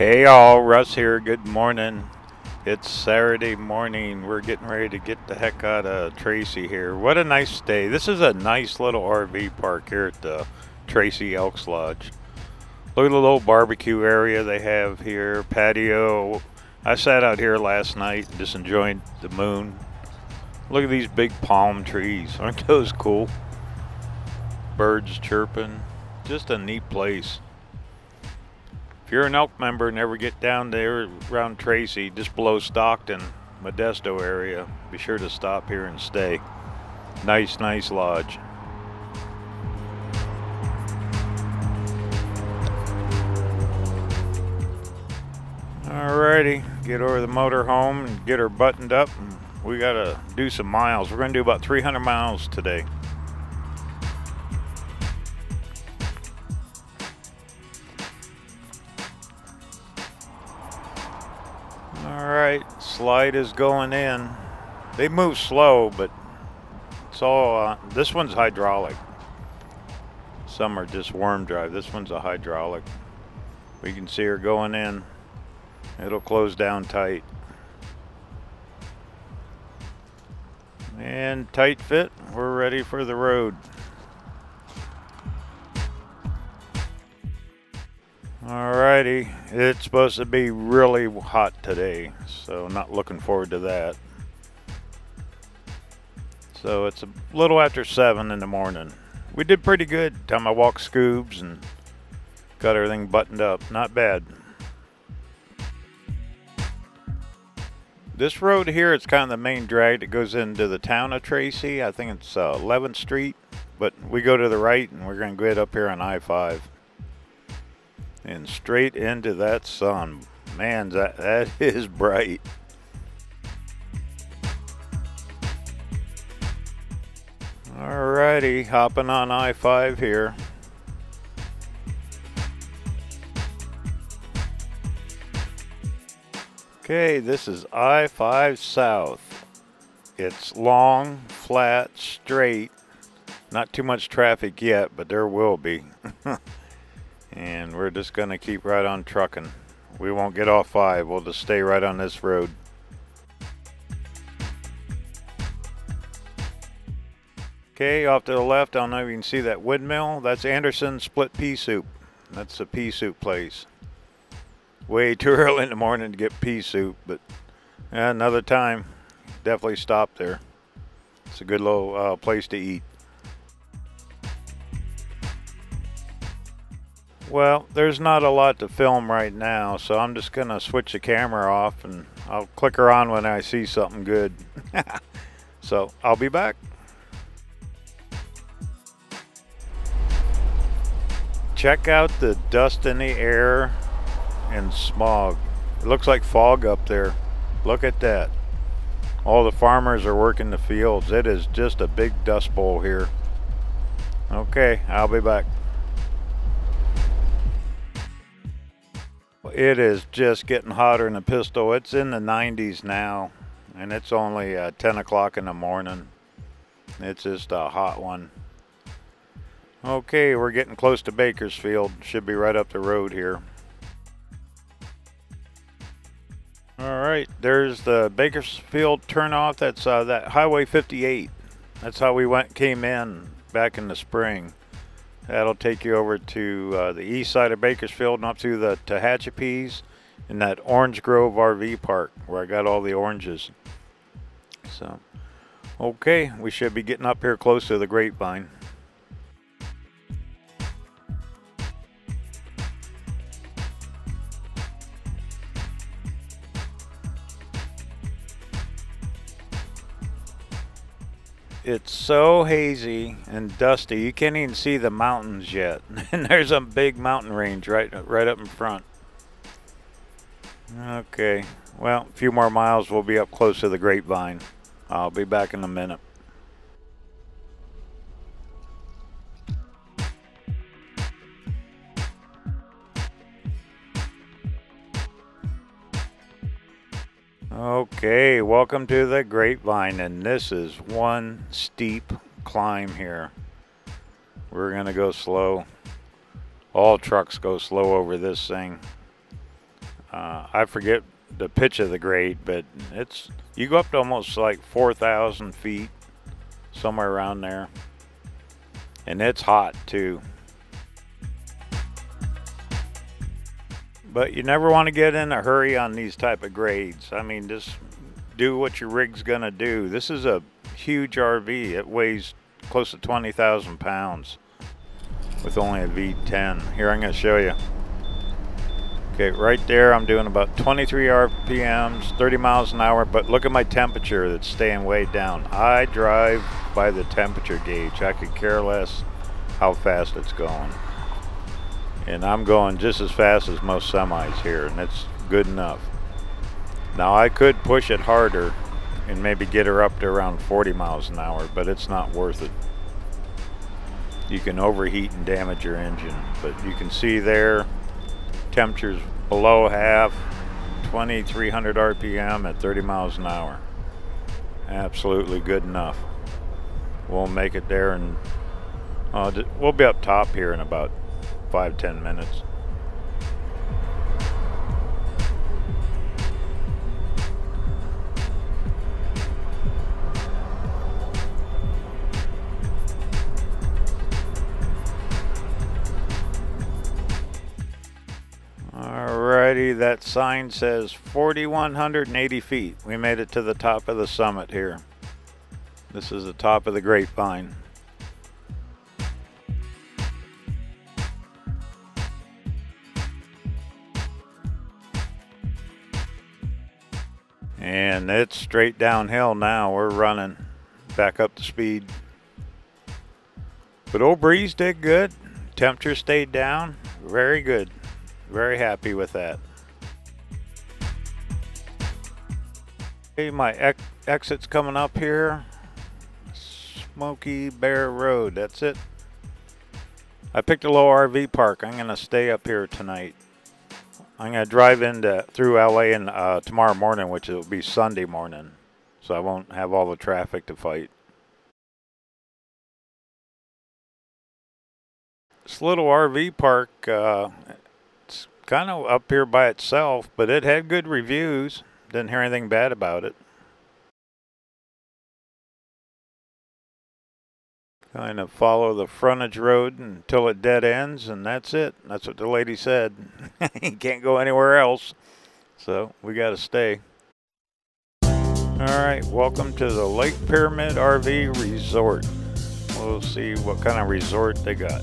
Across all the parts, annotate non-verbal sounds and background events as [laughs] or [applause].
Hey all, Russ here. Good morning. It's Saturday morning. We're getting ready to get the heck out of Tracy here. What a nice day. This is a nice little RV park here at the Tracy Elks Lodge. Look at the little barbecue area they have here, patio. I sat out here last night just enjoying the moon. Look at these big palm trees. [laughs] Aren't those cool? Birds chirping. Just a neat place. If you're an elk member and get down there around Tracy, just below Stockton, Modesto area, be sure to stop here and stay. Nice, nice lodge. Alrighty, get over the motor home and get her buttoned up. We gotta do some miles. We're gonna do about 300 miles today. Slide is going in. They move slow, but it's all, uh, this one's hydraulic. Some are just worm drive. This one's a hydraulic. We can see her going in. It'll close down tight. And tight fit, we're ready for the road. Alrighty, it's supposed to be really hot today, so not looking forward to that. So it's a little after 7 in the morning. We did pretty good. Time I walked scoobs and got everything buttoned up. Not bad. This road here is kind of the main drag that goes into the town of Tracy. I think it's uh, 11th Street, but we go to the right and we're going to get up here on I-5 and straight into that sun. Man, that, that [laughs] is bright. Alrighty, hopping on I-5 here. Okay, this is I-5 South. It's long, flat, straight. Not too much traffic yet, but there will be. [laughs] and we're just gonna keep right on trucking. We won't get off five, we'll just stay right on this road. Okay, off to the left, I don't know if you can see that windmill. That's Anderson Split Pea Soup. That's the pea soup place. Way [laughs] too early in the morning to get pea soup, but another time, definitely stop there. It's a good little uh, place to eat. Well, there's not a lot to film right now, so I'm just going to switch the camera off and I'll click her on when I see something good. [laughs] so I'll be back. Check out the dust in the air and smog. It looks like fog up there. Look at that. All the farmers are working the fields. It is just a big dust bowl here. Okay, I'll be back. It is just getting hotter in the pistol. It's in the 90s now, and it's only uh, 10 o'clock in the morning. It's just a hot one. Okay, we're getting close to Bakersfield. Should be right up the road here. All right, there's the Bakersfield turnoff. That's uh, that Highway 58. That's how we went came in back in the spring. That'll take you over to uh, the east side of Bakersfield and up to the Tehachapi's in that Orange Grove RV park where I got all the oranges. So, okay, we should be getting up here close to the grapevine. It's so hazy and dusty you can't even see the mountains yet. [laughs] And there's a big mountain range right right up in front. Okay well a few more miles we'll be up close to the grapevine. I'll be back in a minute Okay, welcome to the Grapevine, and this is one steep climb here. We're gonna go slow. All trucks go slow over this thing. Uh, I forget the pitch of the grade, but it's you go up to almost like 4,000 feet, somewhere around there, and it's hot too. But you never want to get in a hurry on these type of grades. I mean, just do what your rig's gonna do. This is a huge RV. It weighs close to 20,000 pounds with only a V10. Here, I'm gonna show you. Okay, right there I'm doing about 23 RPMs, 30 miles an hour, but look at my temperature that's staying way down. I drive by the temperature gauge. I could care less how fast it's going. And I'm going just as fast as most semis here, and it's good enough. Now I could push it harder and maybe get her up to around 40 miles an hour, but it's not worth it. You can overheat and damage your engine, but you can see there temperatures below half, 2300 RPM at 30 miles an hour. Absolutely good enough. We'll make it there and uh, we'll be up top here in about five, 10 minutes. That sign says 4,180 feet. We made it to the top of the summit here. This is the top of the grapevine. And it's straight downhill now. We're running back up to speed. But old Breeze did good. Temperature stayed down. Very good. Very happy with that. My ex exit's coming up here. Smokey Bear Road, that's it. I picked a low RV park. I'm gonna stay up here tonight. I'm gonna drive into through LA and uh, tomorrow morning, which will be Sunday morning, so I won't have all the traffic to fight. This little RV park, uh, kind of up here by itself, but it had good reviews. Didn't hear anything bad about it. Kind of follow the frontage road until it dead ends, and that's it. That's what the lady said. [laughs] you can't go anywhere else. So we got to stay. All right, welcome to the Lake Pyramid RV Resort. We'll see what kind of resort they got.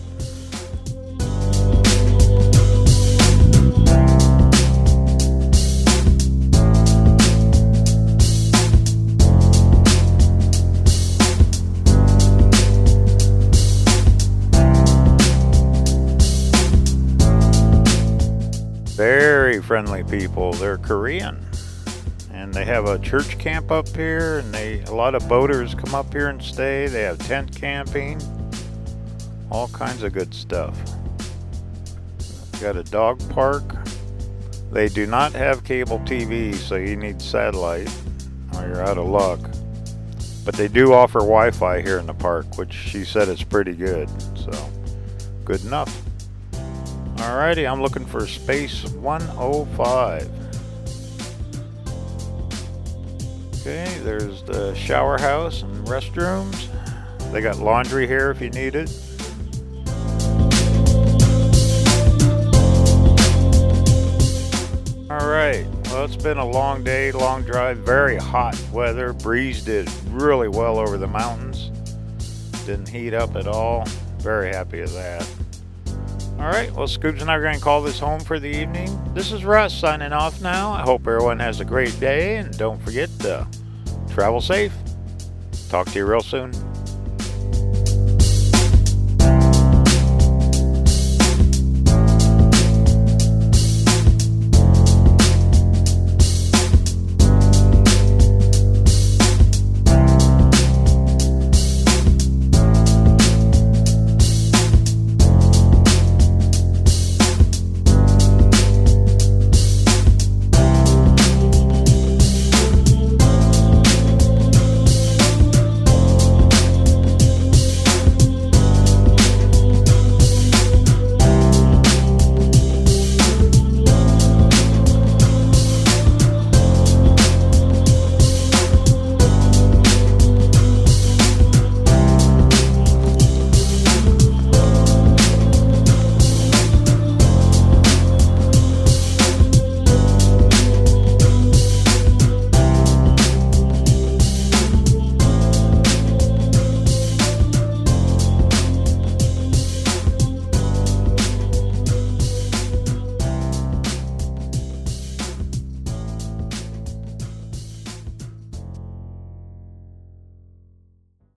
Very friendly people. They're Korean. And they have a church camp up here and they a lot of boaters come up here and stay. They have tent camping. All kinds of good stuff. Got a dog park. They do not have cable TV, so you need satellite or you're out of luck. But they do offer Wi-Fi here in the park, which she said is pretty good. So, good enough. Alrighty, I'm looking for space 105. Okay, there's the shower house and restrooms. They got laundry here if you need it. Alright, well it's been a long day, long drive, very hot weather. Breeze did really well over the mountains. Didn't heat up at all. Very happy with that. All right, well, Scoobs and I are going to call this home for the evening. This is Russ signing off now. I hope everyone has a great day, and don't forget to travel safe. Talk to you real soon.